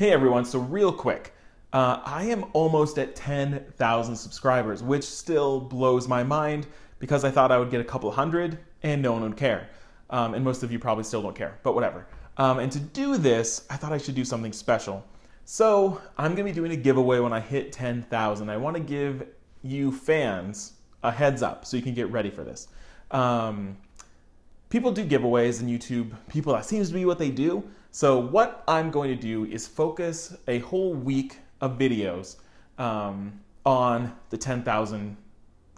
Hey everyone, so real quick, uh, I am almost at 10,000 subscribers, which still blows my mind because I thought I would get a couple hundred and no one would care. Um, and most of you probably still don't care, but whatever. Um, and to do this, I thought I should do something special. So I'm gonna be doing a giveaway when I hit 10,000. I wanna give you fans a heads up so you can get ready for this. Um, people do giveaways on YouTube. People, that seems to be what they do. So what I'm going to do is focus a whole week of videos um, on the 10,000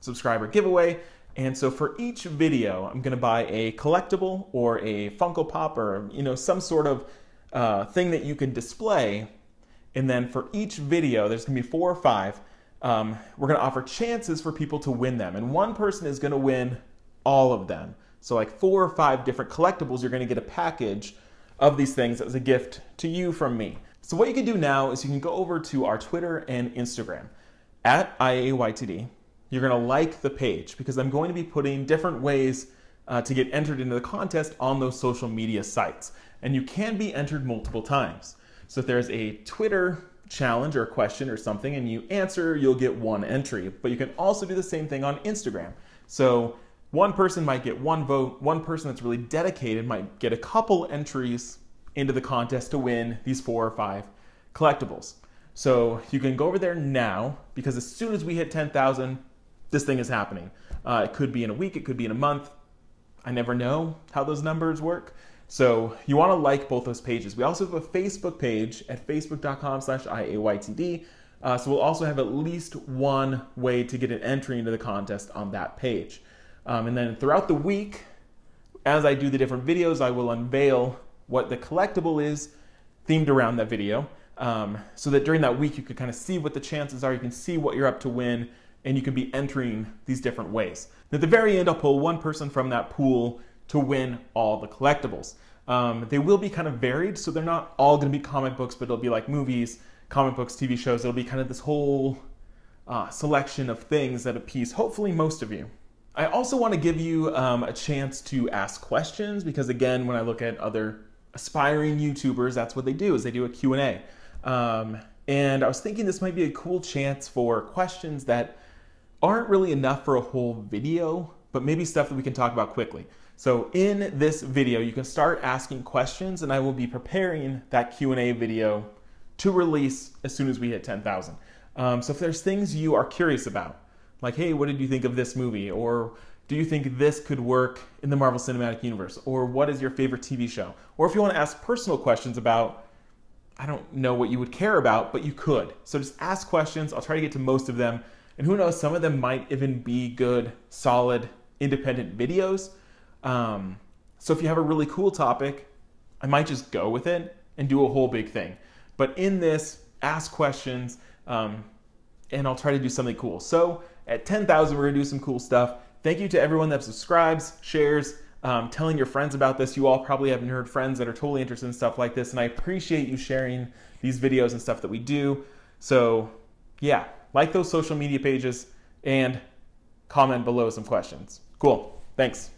subscriber giveaway. And so for each video, I'm going to buy a collectible or a Funko Pop or you know some sort of uh, thing that you can display. And then for each video, there's going to be four or five. Um, we're going to offer chances for people to win them, and one person is going to win all of them. So like four or five different collectibles, you're going to get a package of these things as a gift to you from me. So what you can do now is you can go over to our Twitter and Instagram at IAYTD. You're going to like the page because I'm going to be putting different ways uh, to get entered into the contest on those social media sites. And you can be entered multiple times. So if there's a Twitter challenge or a question or something and you answer, you'll get one entry. But you can also do the same thing on Instagram. So one person might get one vote, one person that's really dedicated might get a couple entries into the contest to win these four or five collectibles. So you can go over there now because as soon as we hit 10,000, this thing is happening. Uh, it could be in a week, it could be in a month. I never know how those numbers work. So you want to like both those pages. We also have a Facebook page at facebook.com slash IAYTD. Uh, so we'll also have at least one way to get an entry into the contest on that page. Um, and then throughout the week, as I do the different videos, I will unveil what the collectible is themed around that video. Um, so that during that week, you can kind of see what the chances are. You can see what you're up to win, and you can be entering these different ways. At the very end, I'll pull one person from that pool to win all the collectibles. Um, they will be kind of varied, so they're not all going to be comic books, but it'll be like movies, comic books, TV shows. It'll be kind of this whole uh, selection of things that appease hopefully most of you. I also want to give you um, a chance to ask questions because again, when I look at other aspiring YouTubers, that's what they do is they do a Q&A. Um, and I was thinking this might be a cool chance for questions that aren't really enough for a whole video, but maybe stuff that we can talk about quickly. So in this video, you can start asking questions and I will be preparing that Q&A video to release as soon as we hit 10,000. Um, so if there's things you are curious about, like, hey, what did you think of this movie? Or do you think this could work in the Marvel Cinematic Universe? Or what is your favorite TV show? Or if you want to ask personal questions about, I don't know what you would care about, but you could. So just ask questions. I'll try to get to most of them. And who knows, some of them might even be good, solid, independent videos. Um, so if you have a really cool topic, I might just go with it and do a whole big thing. But in this, ask questions, um, and I'll try to do something cool. So at 10,000, we're gonna do some cool stuff. Thank you to everyone that subscribes, shares, um, telling your friends about this. You all probably haven't heard friends that are totally interested in stuff like this, and I appreciate you sharing these videos and stuff that we do. So, yeah, like those social media pages and comment below some questions. Cool. Thanks.